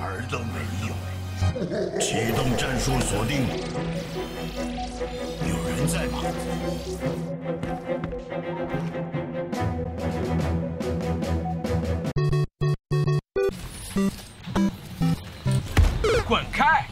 儿都没有，启动战术锁定。开！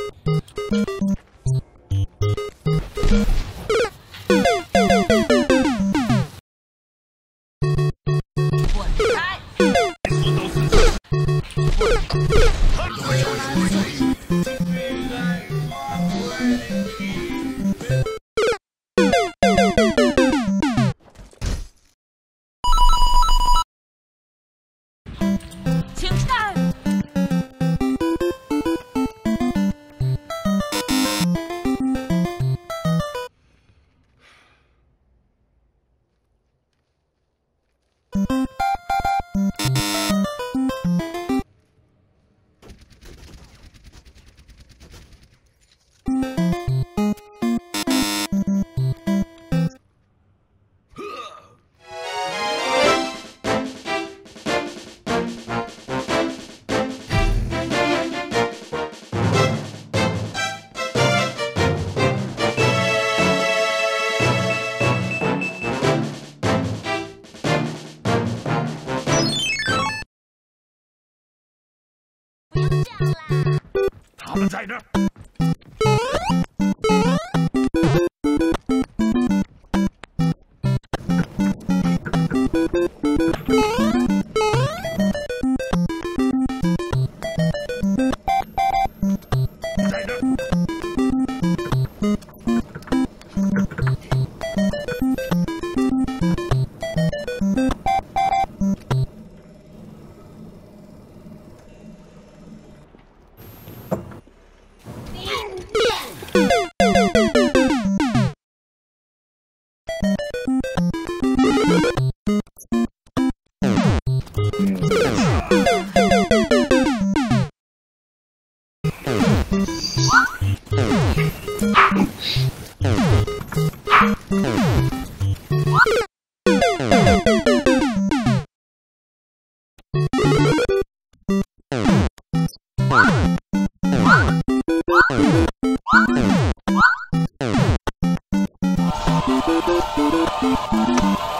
China. do do do do do do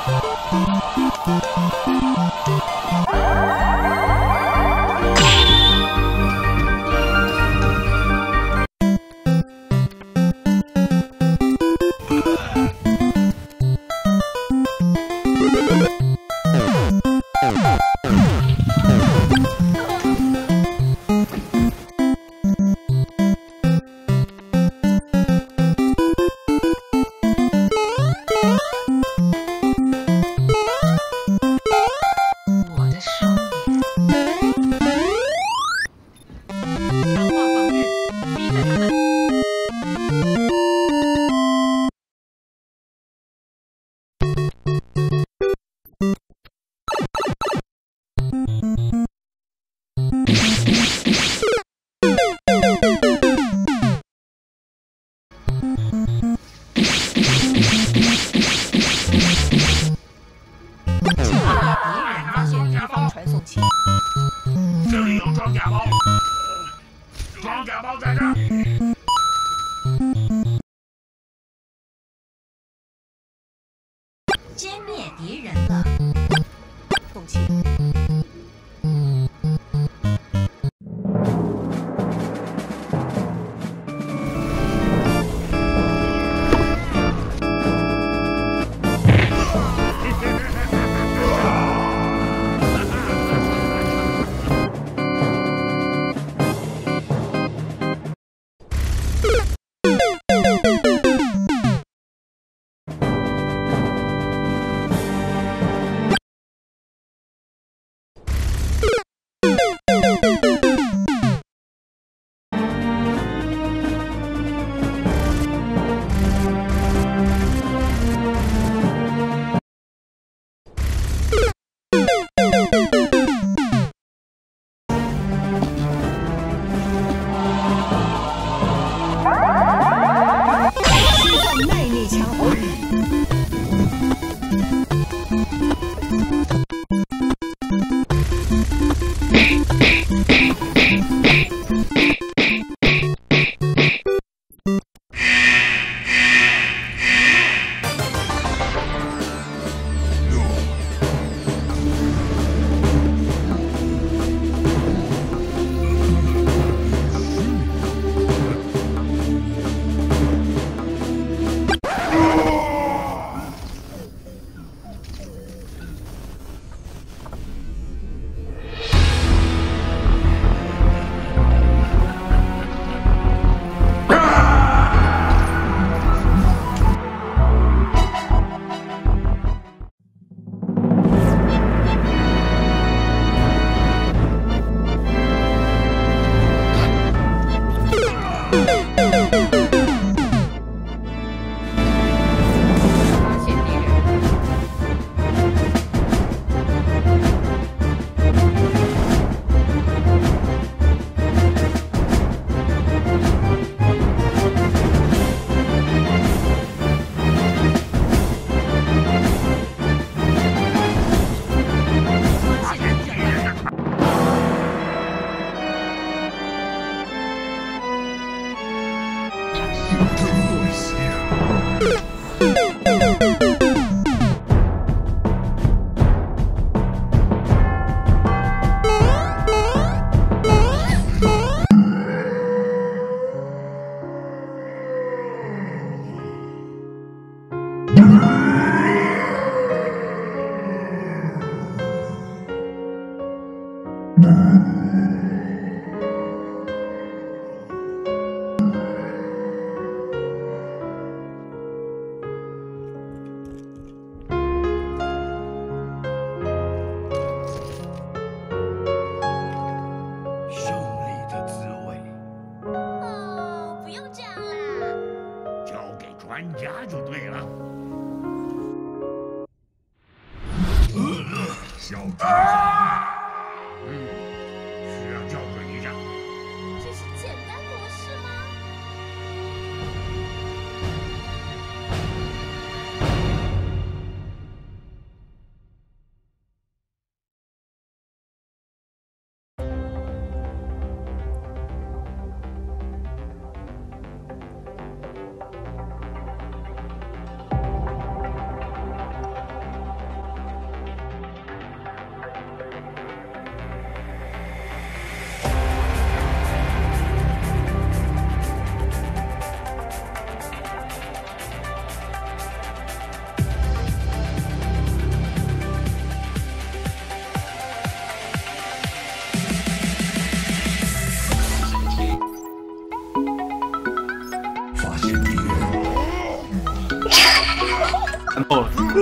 Two.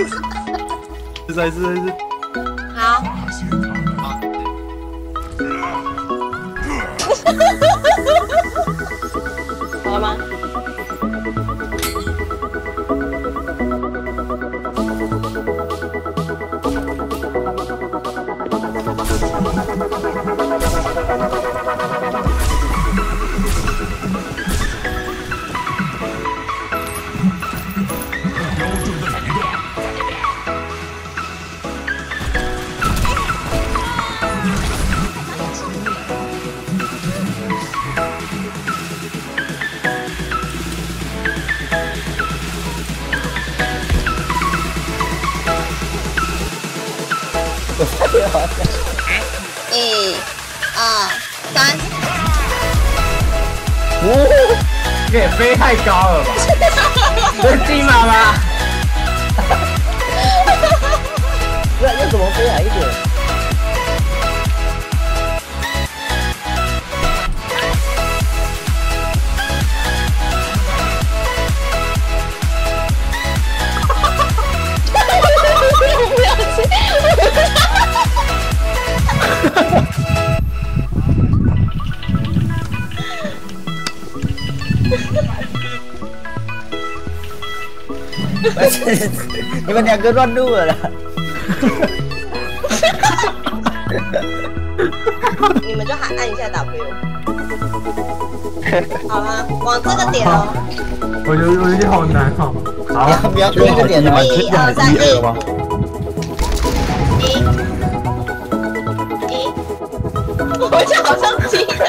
哦，是在是是，好，发现他们。好这也飞太高了吧？这是金马吗？你们两个乱入了啦！你们就喊按一下 W。好吗？往这个点哦。我觉得我觉得好难哦。好，不要这个点哦。一二三，一，吗？一，一。我就好像记得。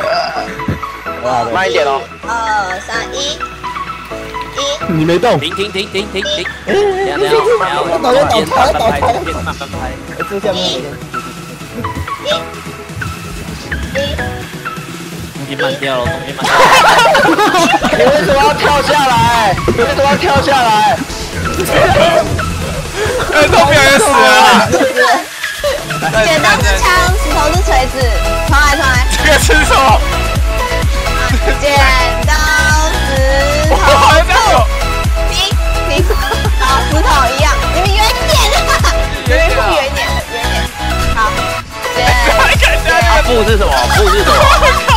哇，慢一点哦。二三一，一。你没动，停停停停停停！哎两两两，倒要倒边台倒慢慢拍，台，边慢慢拍。这下面一，中间慢掉了，中间慢掉了。你为什么要跳下来？你为什么要跳下来？都表演死了，剪刀是枪，石头是锤子，重来重来。这个是什么？剪刀石头布，你你，好，石头一样，你们远一点啊，远一点，远一点，远点，好，剪刀布是什么？布是什么？